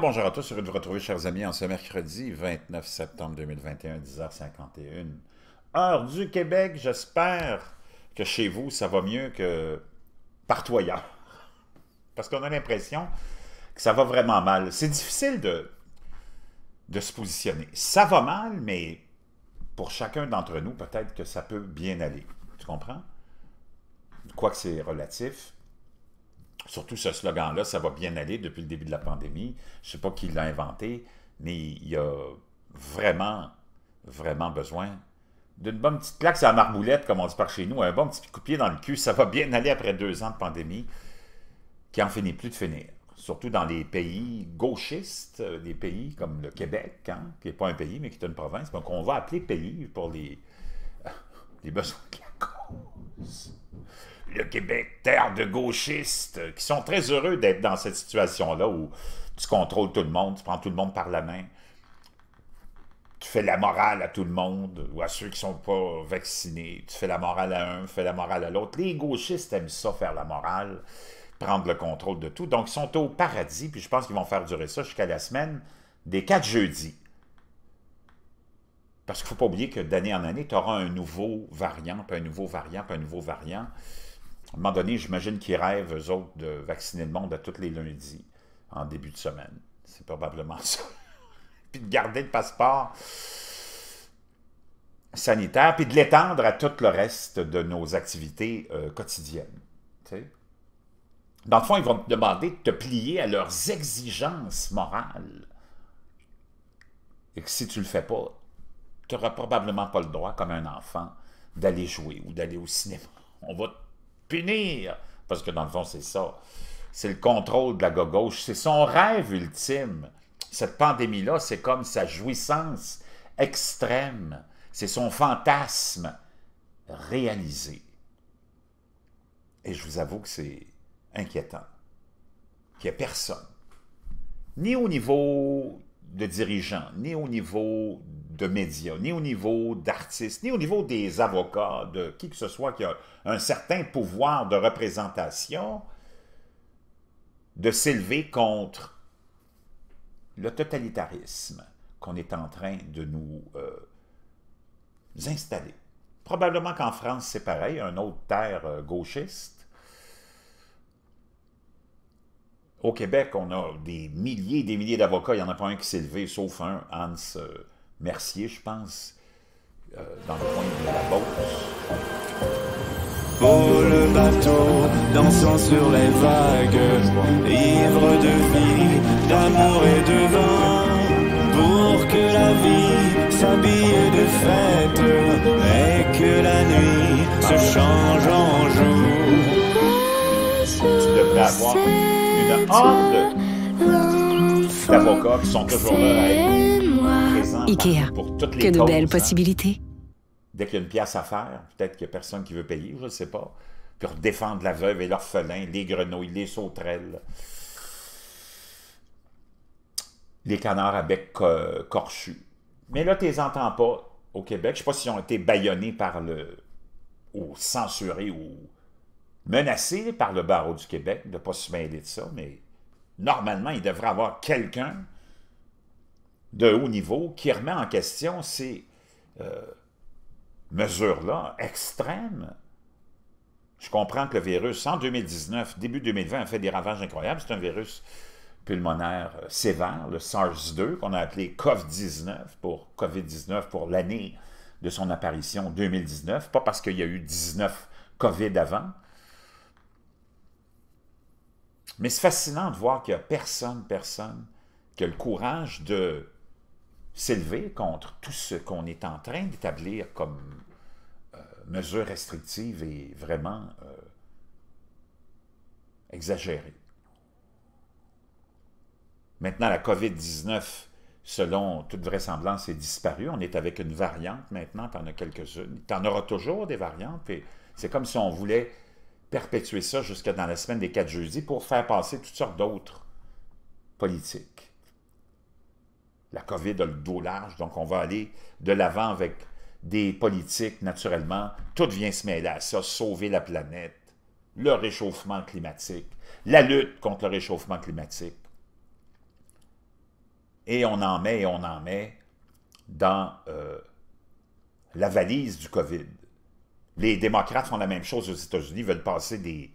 Bonjour à tous, heureux de vous retrouver chers amis en ce mercredi 29 septembre 2021, 10h51. Heure du Québec, j'espère que chez vous ça va mieux que partout ailleurs. Parce qu'on a l'impression que ça va vraiment mal. C'est difficile de, de se positionner. Ça va mal, mais pour chacun d'entre nous, peut-être que ça peut bien aller. Tu comprends? Quoique c'est relatif, Surtout ce slogan-là, ça va bien aller depuis le début de la pandémie. Je ne sais pas qui l'a inventé, mais il y a vraiment, vraiment besoin d'une bonne petite claque à la marmoulette, comme on dit par chez nous, un bon petit coup de pied dans le cul. Ça va bien aller après deux ans de pandémie qui en finit plus de finir. Surtout dans les pays gauchistes, euh, des pays comme le Québec, hein, qui n'est pas un pays, mais qui est une province, donc on va appeler pays pour les, les besoins le Québec, terre de gauchistes, euh, qui sont très heureux d'être dans cette situation-là où tu contrôles tout le monde, tu prends tout le monde par la main, tu fais la morale à tout le monde, ou à ceux qui ne sont pas vaccinés, tu fais la morale à un, tu fais la morale à l'autre. Les gauchistes aiment ça, faire la morale, prendre le contrôle de tout. Donc, ils sont au paradis, puis je pense qu'ils vont faire durer ça jusqu'à la semaine des quatre jeudis. Parce qu'il ne faut pas oublier que d'année en année, tu auras un nouveau variant, puis un nouveau variant, puis un nouveau variant. À un moment donné, j'imagine qu'ils rêvent, eux autres, de vacciner le monde à tous les lundis, en début de semaine. C'est probablement ça. puis de garder le passeport sanitaire, puis de l'étendre à tout le reste de nos activités euh, quotidiennes. Dans le fond, ils vont te demander de te plier à leurs exigences morales. Et que si tu ne le fais pas, tu n'auras probablement pas le droit, comme un enfant, d'aller jouer ou d'aller au cinéma. On va punir. Parce que dans le fond, c'est ça. C'est le contrôle de la gauche. C'est son rêve ultime. Cette pandémie-là, c'est comme sa jouissance extrême. C'est son fantasme réalisé. Et je vous avoue que c'est inquiétant. Qu'il n'y ait personne, ni au niveau de dirigeants, ni au niveau de médias, ni au niveau d'artistes, ni au niveau des avocats, de qui que ce soit qui a un certain pouvoir de représentation, de s'élever contre le totalitarisme qu'on est en train de nous euh, installer. Probablement qu'en France, c'est pareil, un autre terre euh, gauchiste, Au Québec, on a des milliers et des milliers d'avocats. Il n'y en a pas un qui s'est levé, sauf un, Hans euh, Mercier, je pense, euh, dans le coin de la Beauce. Pour le bateau, dansant sur les vagues, ivre de vie, d'amour et de vin, pour que la vie s'habille de fête, et que la nuit se change en jour. Tu devrais avoir horde d'avocats qui sont toujours là à être présents Ikea. pour toutes les Que de causes, belles hein. possibilités. Dès qu'il y a une pièce à faire, peut-être qu'il n'y a personne qui veut payer, je ne sais pas. Pour défendre la veuve et l'orphelin, les grenouilles, les sauterelles, les canards à bec euh, corchu. Mais là, tu les entends pas au Québec. Je ne sais pas s'ils ont été bâillonnés par le... ou censurés ou menacés par le barreau du Québec de ne pas se mêler de ça, mais normalement, il devrait avoir quelqu'un de haut niveau qui remet en question ces euh, mesures-là extrêmes. Je comprends que le virus, en 2019, début 2020, a fait des ravages incroyables. C'est un virus pulmonaire euh, sévère, le SARS-2, qu'on a appelé COVID-19 pour COVID-19 pour l'année de son apparition 2019, pas parce qu'il y a eu 19 COVID avant, mais c'est fascinant de voir qu'il n'y a personne, personne qui a le courage de s'élever contre tout ce qu'on est en train d'établir comme euh, mesures restrictives et vraiment euh, exagérées. Maintenant, la COVID-19, selon toute vraisemblance, est disparue. On est avec une variante maintenant, tu en as quelques-unes. Tu en auras toujours des variantes. C'est comme si on voulait perpétuer ça jusqu'à dans la semaine des quatre jeudis pour faire passer toutes sortes d'autres politiques. La COVID a le dos large, donc on va aller de l'avant avec des politiques, naturellement. Tout vient se mêler à ça, sauver la planète, le réchauffement climatique, la lutte contre le réchauffement climatique. et on en met et on en met dans euh, la valise du COVID. Les démocrates font la même chose aux États-Unis, veulent passer des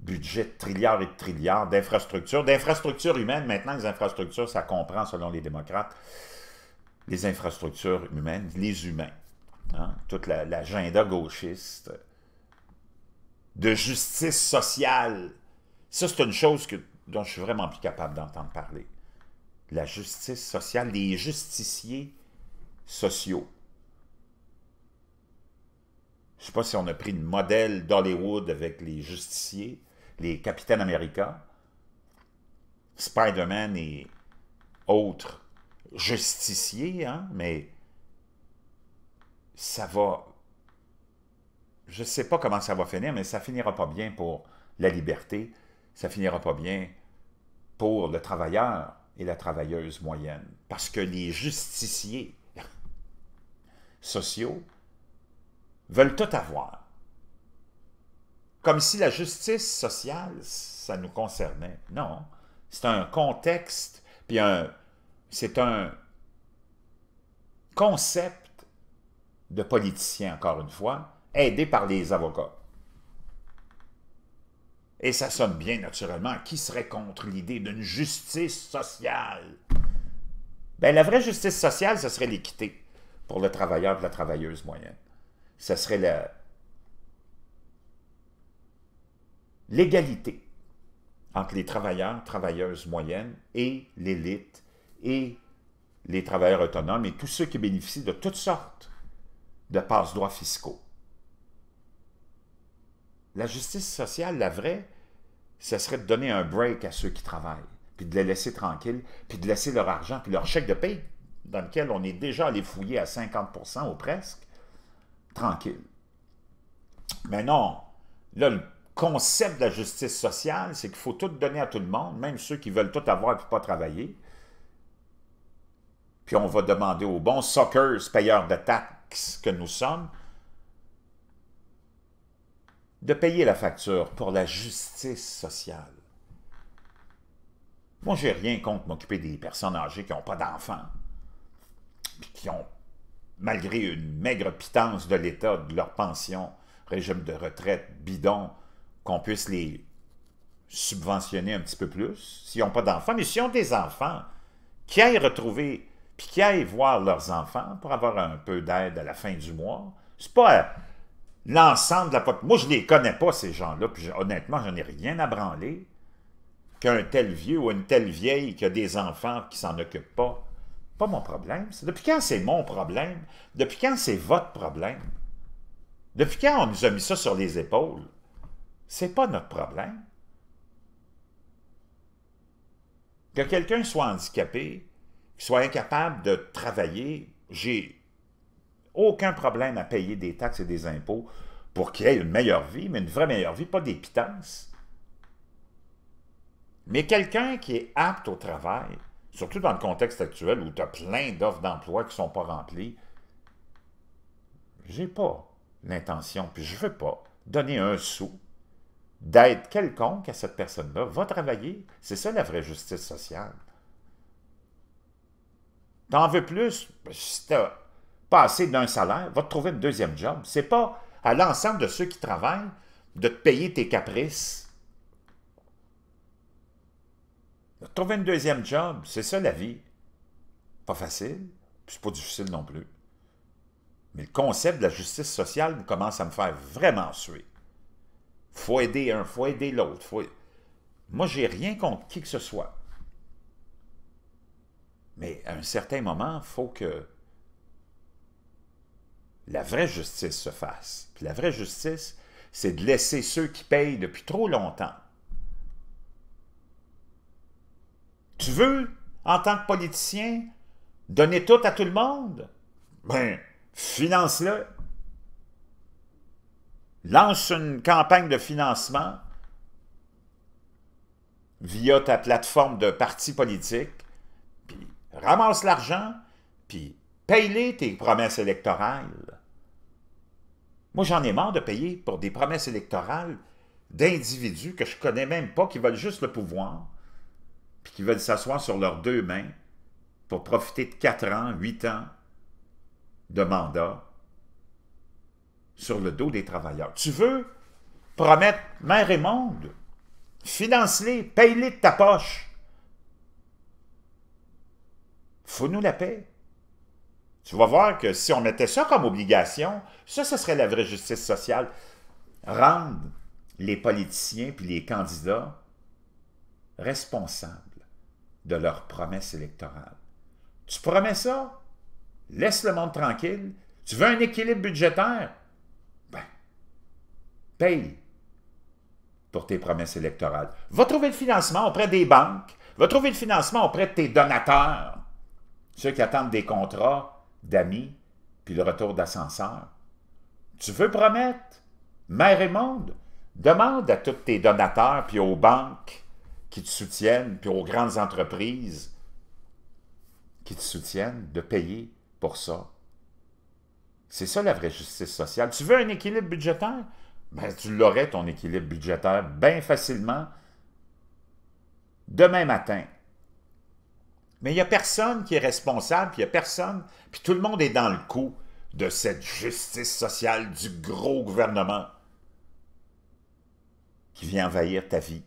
budgets de trilliards et de trilliards d'infrastructures, d'infrastructures humaines. Maintenant, les infrastructures, ça comprend, selon les démocrates, les infrastructures humaines, les humains. Hein? Toute l'agenda gauchiste de justice sociale. Ça, c'est une chose dont je suis vraiment plus capable d'entendre parler. La justice sociale, les justiciers sociaux. Je ne sais pas si on a pris le modèle d'Hollywood avec les justiciers, les capitaines américains, Spider-Man et autres justiciers, hein, mais ça va... Je ne sais pas comment ça va finir, mais ça finira pas bien pour la liberté, ça finira pas bien pour le travailleur et la travailleuse moyenne. Parce que les justiciers sociaux veulent tout avoir. Comme si la justice sociale, ça nous concernait. Non, c'est un contexte, puis c'est un concept de politicien, encore une fois, aidé par les avocats. Et ça sonne bien naturellement. Qui serait contre l'idée d'une justice sociale? Bien, la vraie justice sociale, ce serait l'équité pour le travailleur et la travailleuse moyenne ce serait l'égalité entre les travailleurs, travailleuses moyennes et l'élite et les travailleurs autonomes et tous ceux qui bénéficient de toutes sortes de passe-droits fiscaux. La justice sociale, la vraie, ce serait de donner un break à ceux qui travaillent, puis de les laisser tranquilles, puis de laisser leur argent, puis leur chèque de paie, dans lequel on est déjà allé fouiller à 50% ou presque, tranquille. Mais non, là, le concept de la justice sociale, c'est qu'il faut tout donner à tout le monde, même ceux qui veulent tout avoir et pas travailler. Puis on va demander aux bons suckers, payeurs de taxes que nous sommes, de payer la facture pour la justice sociale. Moi, j'ai rien contre m'occuper des personnes âgées qui n'ont pas d'enfants, puis qui ont malgré une maigre pitance de l'État, de leur pension, régime de retraite bidon, qu'on puisse les subventionner un petit peu plus, s'ils n'ont pas d'enfants, mais s'ils ont des enfants, qui aillent retrouver, puis qui aillent voir leurs enfants pour avoir un peu d'aide à la fin du mois. C'est pas l'ensemble de la population. Moi, je les connais pas, ces gens-là, puis honnêtement, je n'ai rien à branler qu'un tel vieux ou une telle vieille qui a des enfants qui s'en occupent pas. Pas mon problème. Depuis quand c'est mon problème? Depuis quand c'est votre problème? Depuis quand on nous a mis ça sur les épaules? C'est pas notre problème. Que quelqu'un soit handicapé, soit incapable de travailler, j'ai aucun problème à payer des taxes et des impôts pour qu'il ait une meilleure vie, mais une vraie meilleure vie, pas des pitances. Mais quelqu'un qui est apte au travail, surtout dans le contexte actuel où tu as plein d'offres d'emploi qui ne sont pas remplies, j'ai pas l'intention, puis je ne veux pas donner un sou d'aide quelconque à cette personne-là. Va travailler. C'est ça la vraie justice sociale. T'en veux plus? Ben, si t'as pas assez d'un salaire, va te trouver un deuxième job. C'est pas à l'ensemble de ceux qui travaillent de te payer tes caprices Trouver un deuxième job, c'est ça la vie. Pas facile, puis c'est pas difficile non plus. Mais le concept de la justice sociale commence à me faire vraiment suer. faut aider un, faut aider l'autre. Faut... Moi, j'ai rien contre qui que ce soit. Mais à un certain moment, il faut que la vraie justice se fasse. Puis la vraie justice, c'est de laisser ceux qui payent depuis trop longtemps Tu veux, en tant que politicien, donner tout à tout le monde? Ben, finance-le. Lance une campagne de financement via ta plateforme de parti politique, puis ramasse l'argent, puis paye-les tes promesses électorales. Moi, j'en ai marre de payer pour des promesses électorales d'individus que je connais même pas, qui veulent juste le pouvoir, puis qui veulent s'asseoir sur leurs deux mains, pour profiter de 4 ans, 8 ans de mandat sur le dos des travailleurs. Tu veux promettre mère et monde, finance-les, paye-les de ta poche. Faut-nous la paix. Tu vas voir que si on mettait ça comme obligation, ça, ce serait la vraie justice sociale. Rendre les politiciens puis les candidats responsables de leurs promesses électorales. Tu promets ça? Laisse le monde tranquille. Tu veux un équilibre budgétaire? Ben, paye pour tes promesses électorales. Va trouver le financement auprès des banques. Va trouver le financement auprès de tes donateurs. Ceux qui attendent des contrats d'amis puis le retour d'ascenseur. Tu veux promettre? Mère et monde, demande à tous tes donateurs puis aux banques qui te soutiennent puis aux grandes entreprises qui te soutiennent de payer pour ça. C'est ça la vraie justice sociale. Tu veux un équilibre budgétaire? Ben, tu l'aurais, ton équilibre budgétaire, bien facilement demain matin. Mais il n'y a personne qui est responsable, puis il n'y a personne, puis tout le monde est dans le coup de cette justice sociale du gros gouvernement qui vient envahir ta vie.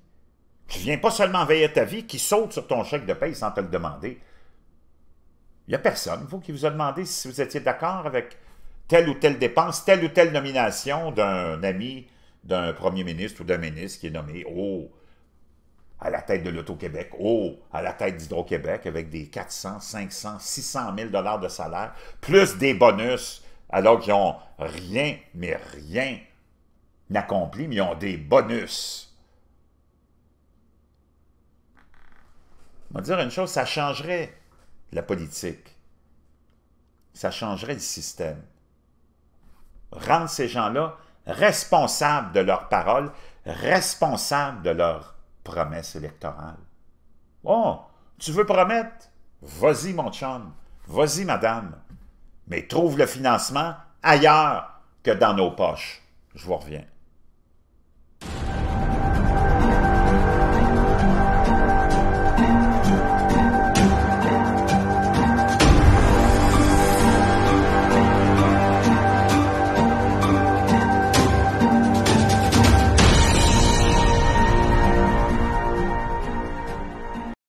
Qui vient pas seulement envahir ta vie, qui saute sur ton chèque de paye sans te le demander. Il n'y a personne, vous, qui vous a demandé si vous étiez d'accord avec telle ou telle dépense, telle ou telle nomination d'un ami, d'un premier ministre ou d'un ministre qui est nommé oh, à la tête de l'Auto-Québec, oh, à la tête d'Hydro-Québec avec des 400, 500, 600 000 dollars de salaire, plus des bonus, alors qu'ils n'ont rien, mais rien accompli, mais ils ont des bonus. On va dire une chose, ça changerait la politique. Ça changerait le système. Rendre ces gens-là responsables de leurs paroles, responsables de leurs promesses électorales. Oh, tu veux promettre? Vas-y, mon chum. Vas-y, madame. Mais trouve le financement ailleurs que dans nos poches. Je vous reviens.